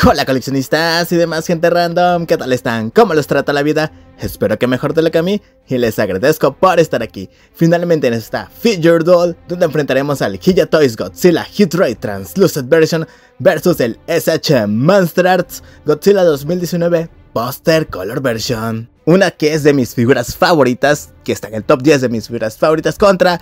Hola coleccionistas y demás gente random, ¿qué tal están? ¿Cómo los trata la vida? Espero que mejor de lo que a mí y les agradezco por estar aquí. Finalmente en esta Figure Doll, donde enfrentaremos al Hilla Toys Godzilla Hit Ray Translucent Version versus el SH Monster Arts Godzilla 2019 Poster Color Version. Una que es de mis figuras favoritas, que está en el top 10 de mis figuras favoritas contra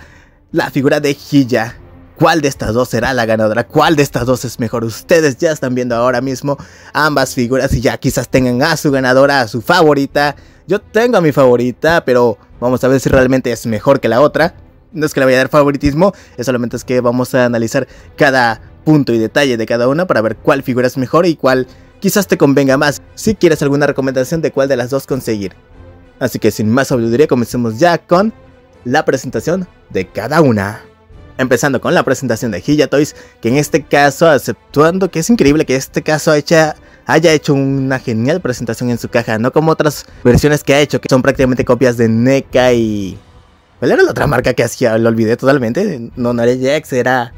la figura de Hilla ¿Cuál de estas dos será la ganadora? ¿Cuál de estas dos es mejor? Ustedes ya están viendo ahora mismo ambas figuras y ya quizás tengan a su ganadora, a su favorita. Yo tengo a mi favorita, pero vamos a ver si realmente es mejor que la otra. No es que le vaya a dar favoritismo, es solamente es que vamos a analizar cada punto y detalle de cada una para ver cuál figura es mejor y cuál quizás te convenga más si quieres alguna recomendación de cuál de las dos conseguir. Así que sin más sabiduría comencemos ya con la presentación de cada una. Empezando con la presentación de Hilla Toys, que en este caso, aceptando que es increíble que este caso haya, haya hecho una genial presentación en su caja, no como otras versiones que ha hecho, que son prácticamente copias de NECA y... ¿Cuál era la otra marca que hacía? Lo olvidé totalmente. No, no era Jax, era...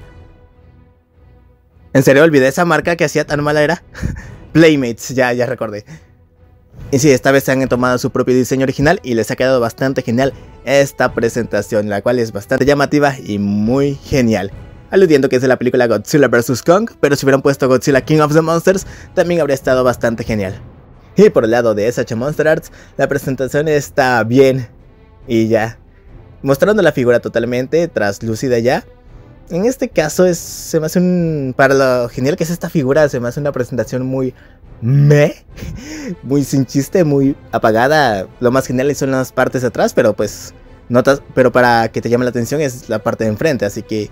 En serio, olvidé esa marca que hacía tan mala era. Playmates, ya, ya recordé. Y sí, esta vez se han tomado su propio diseño original y les ha quedado bastante genial esta presentación, la cual es bastante llamativa y muy genial. Aludiendo que es de la película Godzilla vs. Kong, pero si hubieran puesto Godzilla King of the Monsters, también habría estado bastante genial. Y por el lado de SH Monster Arts, la presentación está bien y ya. Mostrando la figura totalmente traslúcida ya. En este caso es, se me hace un... Para lo genial que es esta figura, se me hace una presentación muy me, muy sin chiste, muy apagada. Lo más genial son las partes de atrás, pero pues notas, pero para que te llame la atención es la parte de enfrente, así que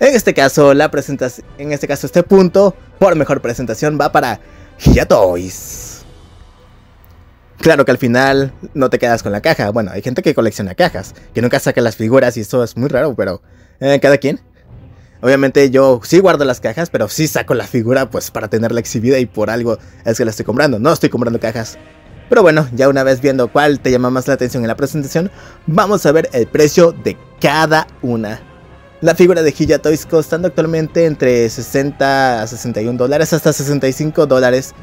en este caso la presentación, en este caso este punto por mejor presentación va para Toys. Claro que al final no te quedas con la caja. Bueno, hay gente que colecciona cajas, que nunca saca las figuras y eso es muy raro, pero eh, cada quien. Obviamente yo sí guardo las cajas, pero sí saco la figura pues para tenerla exhibida y por algo es que la estoy comprando. No estoy comprando cajas. Pero bueno, ya una vez viendo cuál te llama más la atención en la presentación, vamos a ver el precio de cada una. La figura de Hilla Toys costando actualmente entre 60 a 61 dólares hasta 65 dólares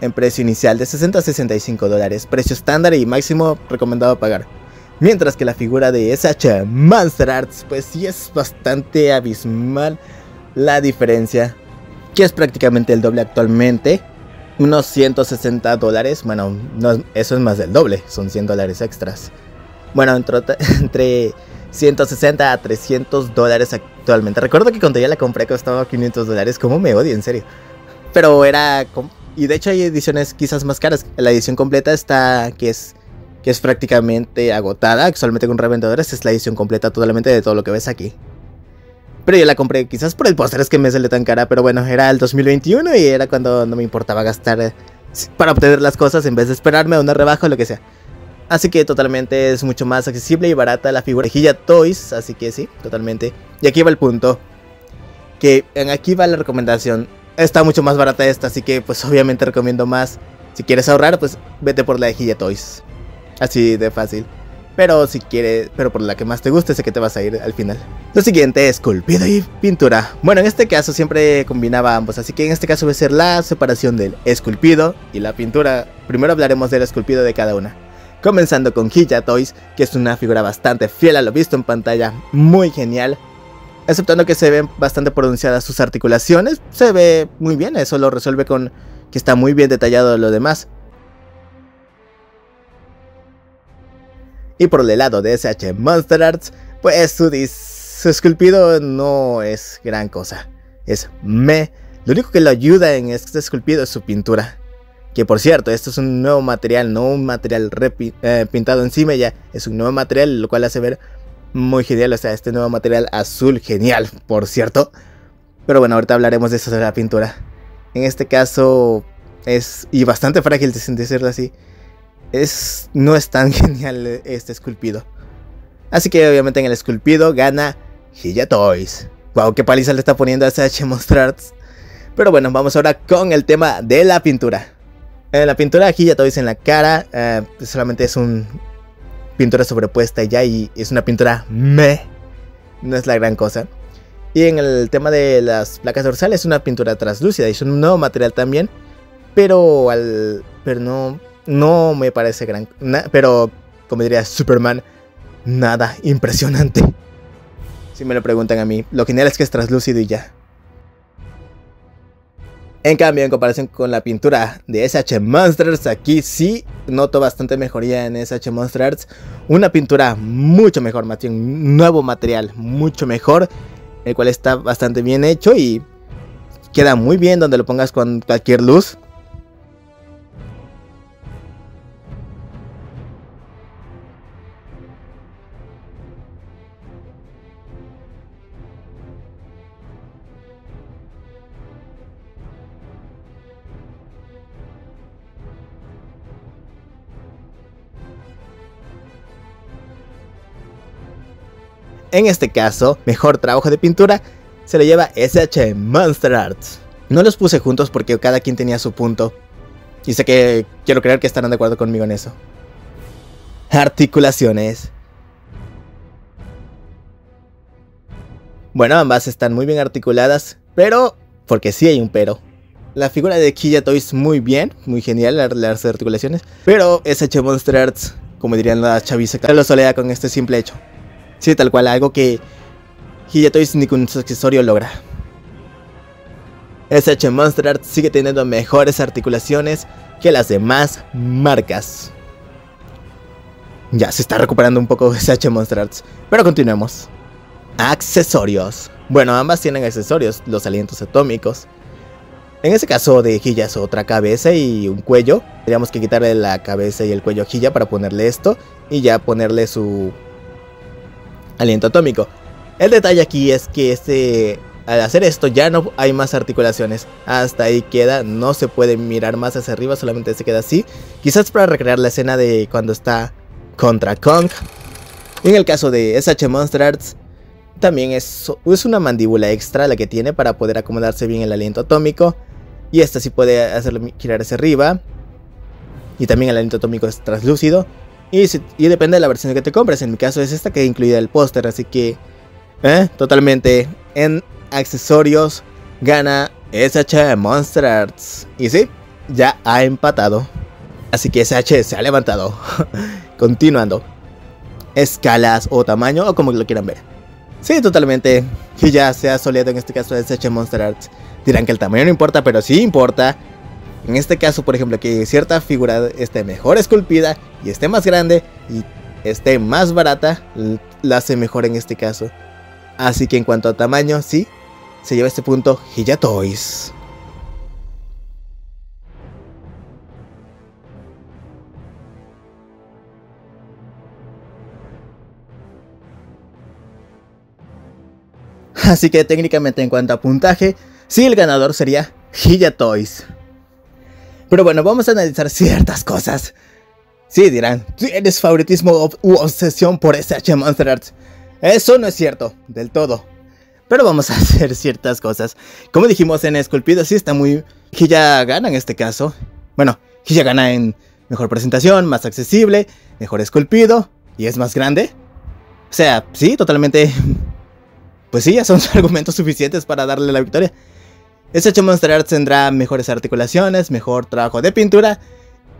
en precio inicial de 60 a 65 dólares, precio estándar y máximo recomendado pagar. Mientras que la figura de SH Monster Arts, pues sí es bastante abismal la diferencia. Que es prácticamente el doble actualmente. Unos 160 dólares. Bueno, no, eso es más del doble. Son 100 dólares extras. Bueno, entre, entre 160 a 300 dólares actualmente. Recuerdo que cuando ya la compré costaba 500 dólares. Como me odio, en serio. Pero era... Y de hecho hay ediciones quizás más caras. La edición completa está... Que es que es prácticamente agotada, actualmente con revendedores, es la edición completa totalmente de todo lo que ves aquí. Pero yo la compré quizás por el póster, es que me sale tan cara, pero bueno, era el 2021 y era cuando no me importaba gastar eh, para obtener las cosas en vez de esperarme a una rebaja o lo que sea. Así que totalmente es mucho más accesible y barata la figurejilla Toys, así que sí, totalmente. Y aquí va el punto, que aquí va la recomendación. Está mucho más barata esta, así que pues obviamente recomiendo más. Si quieres ahorrar, pues vete por la de Toys. Así de fácil. Pero si quieres, pero por la que más te guste, sé que te vas a ir al final. Lo siguiente es esculpido y pintura. Bueno, en este caso siempre combinaba ambos, así que en este caso va a ser la separación del esculpido y la pintura. Primero hablaremos del esculpido de cada una. Comenzando con Hija Toys, que es una figura bastante fiel a lo visto en pantalla, muy genial. Aceptando que se ven bastante pronunciadas sus articulaciones, se ve muy bien, eso lo resuelve con que está muy bien detallado lo demás. Y por el lado de SH Monster Arts, pues su, esculpido no es gran cosa. Es me. Lo único que lo ayuda en este esculpido es su pintura. Que por cierto, esto es un nuevo material, no un material eh, pintado encima ya. Es un nuevo material, lo cual hace ver muy genial. O sea, este nuevo material azul, genial, por cierto. Pero bueno, ahorita hablaremos de eso de la pintura. En este caso es y bastante frágil, de decirlo así es, no es tan genial este esculpido. Así que obviamente en el esculpido gana Hilla Toys. Wow, qué paliza le está poniendo a SH Monster Pero bueno, vamos ahora con el tema de la pintura. En la pintura de Hilla Toys en la cara, eh, solamente es una pintura sobrepuesta y ya, y es una pintura me. No es la gran cosa. Y en el tema de las placas dorsales es una pintura translúcida es un nuevo material también Pero al. Pero no. No me parece gran. pero, como diría Superman, nada impresionante. Si me lo preguntan a mí, lo genial es que es translúcido y ya. En cambio, en comparación con la pintura de SH Monsters, aquí sí noto bastante mejoría en SH Monsters. Una pintura mucho mejor, un nuevo material, mucho mejor, el cual está bastante bien hecho y queda muy bien donde lo pongas con cualquier luz. En este caso, mejor trabajo de pintura se lo lleva SH Monster Arts. No los puse juntos porque cada quien tenía su punto. Y sé que quiero creer que estarán de acuerdo conmigo en eso. Articulaciones. Bueno, ambas están muy bien articuladas, pero... Porque sí hay un pero. La figura de Killa Toys muy bien, muy genial las articulaciones. Pero SH Monster Arts, como dirían las chaviza, lo solea con este simple hecho. Sí, tal cual, algo que Hiyatois ni con su accesorio logra. SH Monster Art sigue teniendo mejores articulaciones que las demás marcas. Ya se está recuperando un poco SH Monster Arts, pero continuemos. Accesorios. Bueno, ambas tienen accesorios, los alientos atómicos. En ese caso de Hilla es otra cabeza y un cuello. Tendríamos que quitarle la cabeza y el cuello a Hilla para ponerle esto y ya ponerle su aliento atómico. El detalle aquí es que este, al hacer esto ya no hay más articulaciones. Hasta ahí queda, no se puede mirar más hacia arriba, solamente se queda así. Quizás para recrear la escena de cuando está contra Kong. En el caso de SH Monster Arts, también es, es una mandíbula extra la que tiene para poder acomodarse bien el aliento atómico. Y esta sí puede hacerlo girar hacia arriba. Y también el aliento atómico es translúcido. Y, depende de la versión que te compres. En mi caso es esta que incluye el póster. Así que, ¿eh? totalmente en accesorios gana SH Monster Arts. Y sí, ya ha empatado. Así que SH se ha levantado. Continuando. Escalas o tamaño o como lo quieran ver. Sí, totalmente. Y ya se ha soleado en este caso SH Monster Arts. Dirán que el tamaño no importa, pero sí importa. En este caso, por ejemplo, que cierta figura esté mejor esculpida y esté más grande y esté más barata, la hace mejor en este caso. Así que en cuanto a tamaño, sí, se lleva este punto Hiya Toys. Así que técnicamente en cuanto a puntaje, sí el ganador sería Hiya Toys. Pero bueno, vamos a analizar ciertas cosas. Sí, dirán, ¿tienes favoritismo u obsesión por SH Monster Arts? Eso no es cierto, del todo. Pero vamos a hacer ciertas cosas. Como dijimos en Esculpido, sí está muy... ya gana en este caso. Bueno, ya gana en mejor presentación, más accesible, mejor esculpido y es más grande. O sea, sí, totalmente... Pues sí, ya son argumentos suficientes para darle la victoria. Este Monster Arts tendrá mejores articulaciones, mejor trabajo de pintura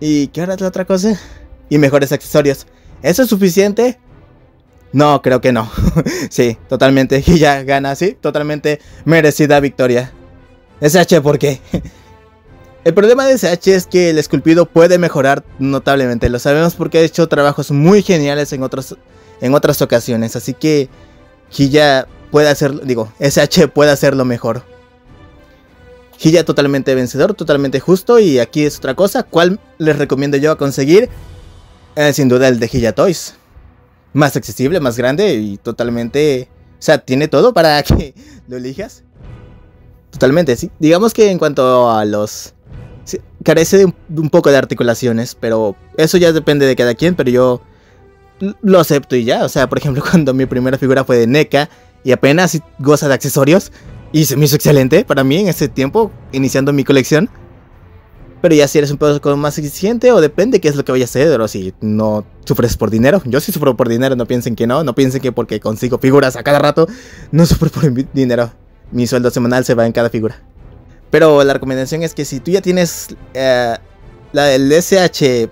y ¿qué hora es la otra cosa? Y mejores accesorios. ¿Eso es suficiente? No, creo que no. sí, totalmente. Y ya gana, sí, totalmente merecida victoria. SH, ¿por qué? El problema de SH es que el esculpido puede mejorar notablemente. Lo sabemos porque ha hecho trabajos muy geniales en, en otras ocasiones. Así que ya puede hacer, digo, SH puede hacerlo mejor. Hilla totalmente vencedor, totalmente justo. Y aquí es otra cosa. ¿Cuál les recomiendo yo a conseguir? Eh, sin duda el de Hilla Toys. Más accesible, más grande y totalmente... O sea, tiene todo para que lo elijas. Totalmente, sí. Digamos que en cuanto a los... carece de un, poco de articulaciones, pero eso ya depende de cada quien, pero yo lo acepto y ya. O sea, por ejemplo, cuando mi primera figura fue de NECA y apenas goza de accesorios, y se me hizo excelente para mí en ese tiempo, iniciando mi colección. Pero ya si eres un poco más exigente o depende qué es lo que vaya a hacer o si no sufres por dinero. Yo sí sufro por dinero, no piensen que no, no piensen que porque consigo figuras a cada rato, no sufro por dinero. Mi sueldo semanal se va en cada figura. Pero la recomendación es que si tú ya tienes eh, la, el SH,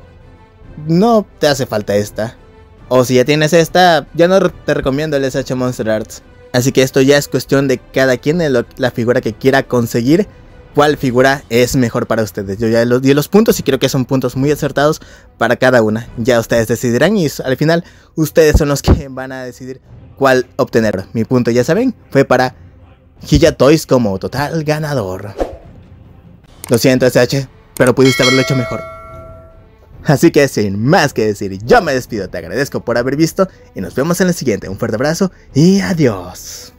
no te hace falta esta. O si ya tienes esta, ya no te recomiendo el SH Monster Arts. Así que esto ya es cuestión de cada quien, de la figura que quiera conseguir, cuál figura es mejor para ustedes. Yo ya los di los puntos y creo que son puntos muy acertados para cada una. Ya ustedes decidirán y al final ustedes son los que van a decidir cuál obtener. Mi punto, ya saben, fue para Hilla Toys como total ganador. Lo siento, SH, pero pudiste haberlo hecho mejor. Así que sin más que decir, yo me despido, te agradezco por haber visto y nos vemos en el siguiente. Un fuerte abrazo y adiós.